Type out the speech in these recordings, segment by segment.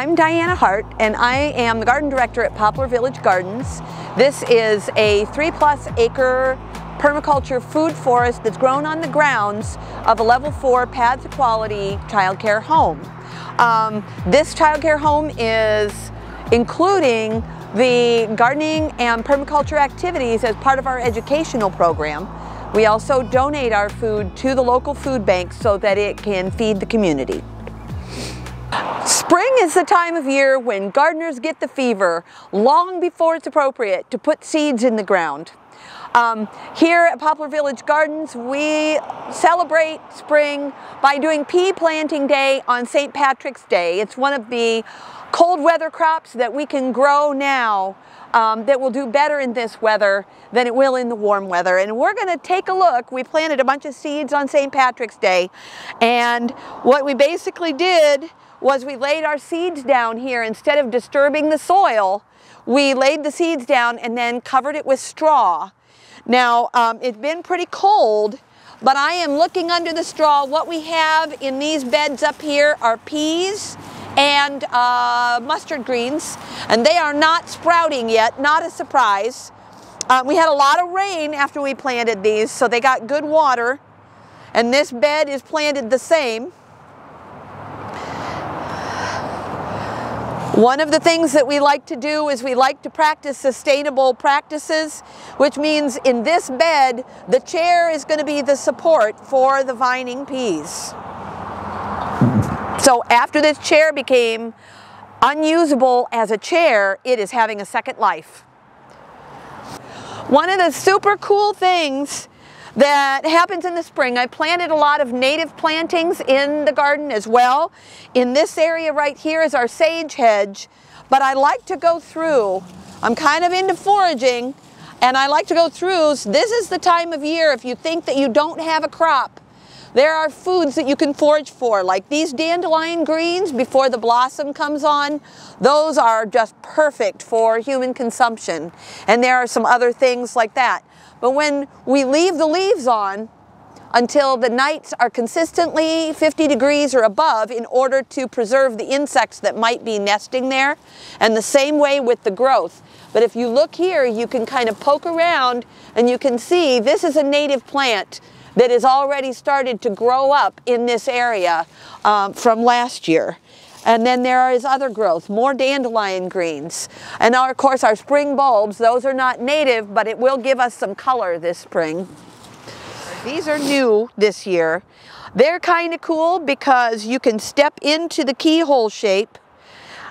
I'm Diana Hart and I am the garden director at Poplar Village Gardens. This is a three plus acre permaculture food forest that's grown on the grounds of a level four Paths to Quality childcare home. Um, this childcare home is including the gardening and permaculture activities as part of our educational program. We also donate our food to the local food bank so that it can feed the community. Spring is the time of year when gardeners get the fever long before it's appropriate to put seeds in the ground. Um, here at Poplar Village Gardens, we celebrate spring by doing pea planting day on St. Patrick's Day. It's one of the cold weather crops that we can grow now um, that will do better in this weather than it will in the warm weather. And we're going to take a look. We planted a bunch of seeds on St. Patrick's Day. And what we basically did was we laid our seeds down here instead of disturbing the soil. We laid the seeds down and then covered it with straw. Now, um, it's been pretty cold, but I am looking under the straw. What we have in these beds up here are peas and uh, mustard greens, and they are not sprouting yet, not a surprise. Uh, we had a lot of rain after we planted these, so they got good water, and this bed is planted the same. One of the things that we like to do is we like to practice sustainable practices, which means in this bed, the chair is going to be the support for the vining peas. So after this chair became unusable as a chair, it is having a second life. One of the super cool things that happens in the spring. I planted a lot of native plantings in the garden as well. In this area right here is our sage hedge, but I like to go through. I'm kind of into foraging and I like to go through. This is the time of year if you think that you don't have a crop. There are foods that you can forage for, like these dandelion greens before the blossom comes on. Those are just perfect for human consumption. And there are some other things like that. But when we leave the leaves on until the nights are consistently 50 degrees or above in order to preserve the insects that might be nesting there, and the same way with the growth. But if you look here, you can kind of poke around and you can see this is a native plant that has already started to grow up in this area um, from last year. And then there is other growth, more dandelion greens. And our, of course our spring bulbs, those are not native, but it will give us some color this spring. These are new this year. They're kind of cool because you can step into the keyhole shape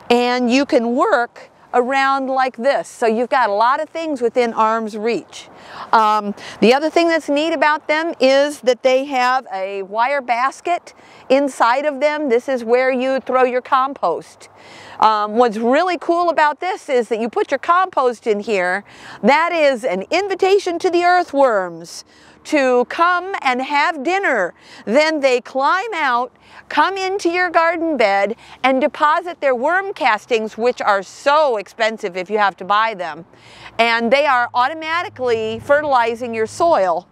and you can work around like this. So you've got a lot of things within arm's reach. Um, the other thing that's neat about them is that they have a wire basket inside of them. This is where you throw your compost. Um, what's really cool about this is that you put your compost in here. That is an invitation to the earthworms to come and have dinner. Then they climb out, come into your garden bed, and deposit their worm castings, which are so expensive if you have to buy them. And they are automatically fertilizing your soil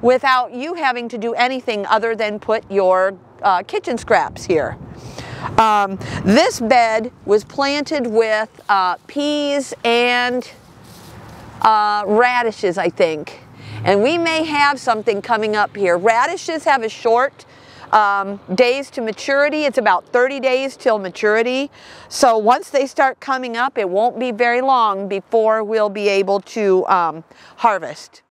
without you having to do anything other than put your uh, kitchen scraps here. Um, this bed was planted with uh, peas and uh, radishes, I think. And we may have something coming up here. Radishes have a short um, days to maturity. It's about 30 days till maturity. So once they start coming up, it won't be very long before we'll be able to um, harvest.